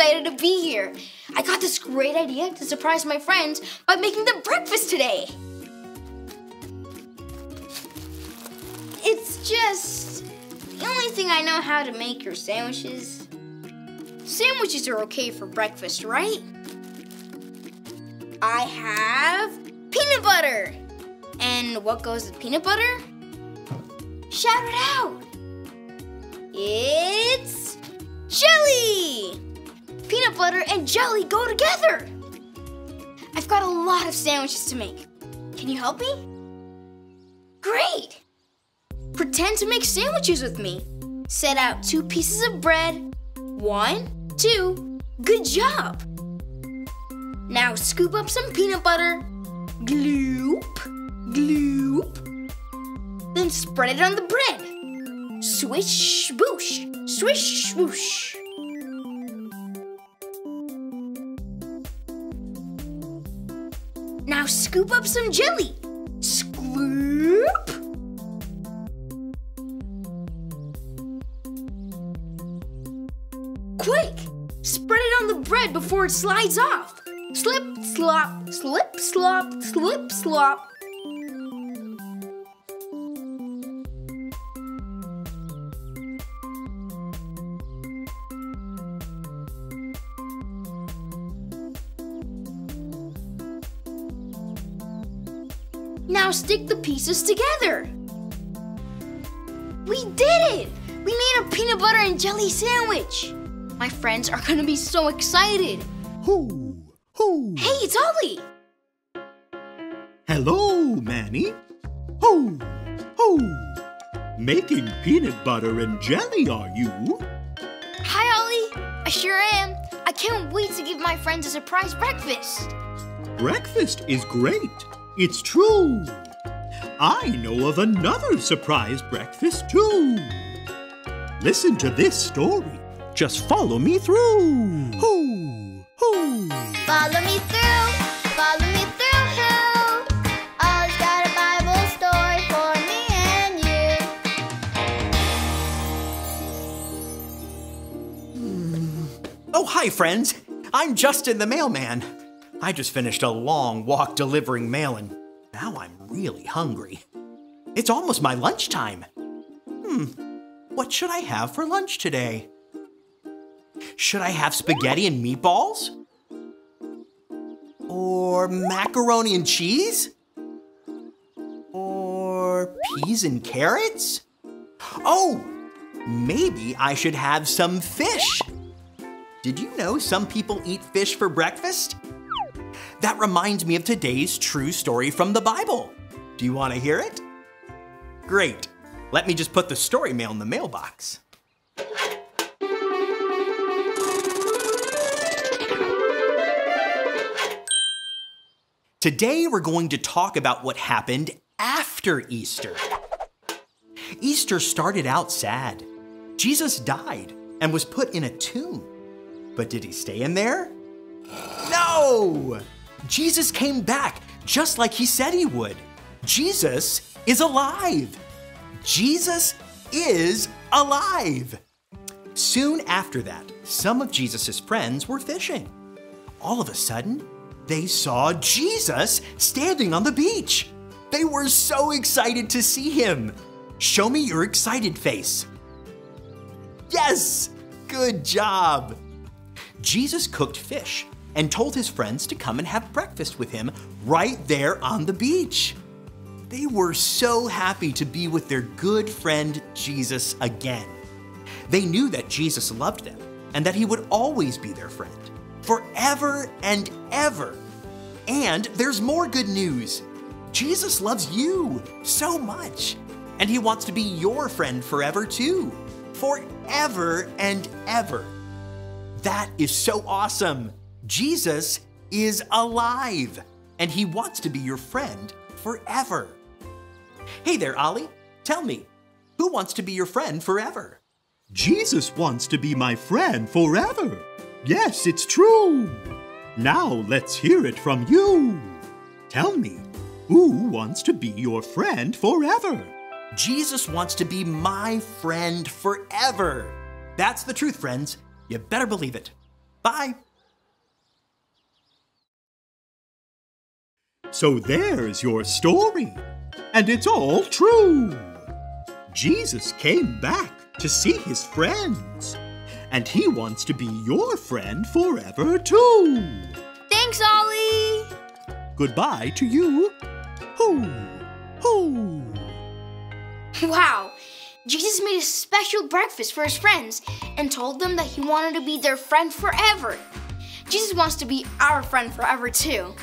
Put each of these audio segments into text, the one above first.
excited to be here. I got this great idea to surprise my friends by making them breakfast today. It's just the only thing I know how to make are sandwiches. Sandwiches are okay for breakfast, right? I have peanut butter. And what goes with peanut butter? Shout it out! It's chili! peanut butter and jelly go together. I've got a lot of sandwiches to make. Can you help me? Great! Pretend to make sandwiches with me. Set out two pieces of bread. One, two. Good job! Now scoop up some peanut butter. Gloop, gloop. Then spread it on the bread. Swish, swoosh, swish, swoosh. scoop up some jelly. Scoop. Quick! Spread it on the bread before it slides off. Slip, slop, slip, slop, slip, slop. Stick the pieces together. We did it! We made a peanut butter and jelly sandwich. My friends are gonna be so excited. Hoo, hoo. Hey, it's Ollie. Hello, Manny. Hoo, hoo. Making peanut butter and jelly, are you? Hi, Ollie. I sure am. I can't wait to give my friends a surprise breakfast. Breakfast is great. It's true. I know of another surprise breakfast, too. Listen to this story. Just follow me through. Hoo, hoo. Follow me through, follow me through, who? Ollie's got a Bible story for me and you. Oh, hi, friends. I'm Justin the mailman. I just finished a long walk delivering mail and now I'm really hungry. It's almost my lunchtime. Hmm, what should I have for lunch today? Should I have spaghetti and meatballs? Or macaroni and cheese? Or peas and carrots? Oh, maybe I should have some fish. Did you know some people eat fish for breakfast? That reminds me of today's true story from the Bible. Do you want to hear it? Great. Let me just put the story mail in the mailbox. Today we're going to talk about what happened after Easter. Easter started out sad. Jesus died and was put in a tomb. But did he stay in there? No! Jesus came back just like he said he would. Jesus is alive. Jesus is alive. Soon after that, some of Jesus' friends were fishing. All of a sudden, they saw Jesus standing on the beach. They were so excited to see him. Show me your excited face. Yes! Good job! Jesus cooked fish and told his friends to come and have breakfast with him right there on the beach. They were so happy to be with their good friend Jesus again. They knew that Jesus loved them and that he would always be their friend, forever and ever. And there's more good news. Jesus loves you so much, and he wants to be your friend forever too. Forever and ever. That is so awesome. Jesus is alive, and he wants to be your friend forever. Hey there, Ollie. Tell me, who wants to be your friend forever? Jesus wants to be my friend forever. Yes, it's true. Now let's hear it from you. Tell me, who wants to be your friend forever? Jesus wants to be my friend forever. That's the truth, friends. You better believe it. Bye. So there's your story. And it's all true. Jesus came back to see his friends. And he wants to be your friend forever, too. Thanks, Ollie. Goodbye to you. Hoo, hoo. Wow. Jesus made a special breakfast for his friends and told them that he wanted to be their friend forever. Jesus wants to be our friend forever too.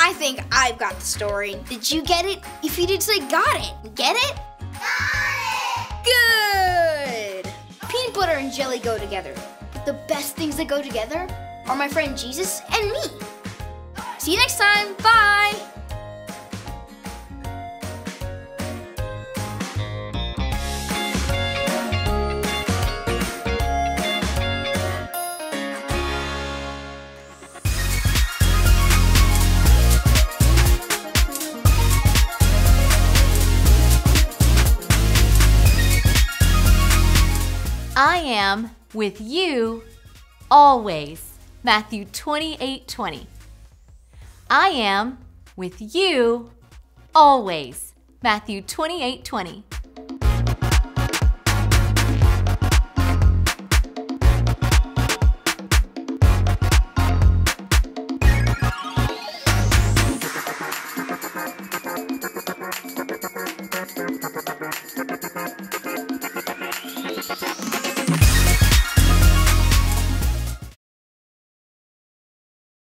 I think I've got the story. Did you get it? If you did say got it. Get it? Got it! Good! Peanut butter and jelly go together. But the best things that go together are my friend Jesus and me. See you next time. Bye! I am with you always. Matthew 28 20. I am with you always. Matthew 28 20.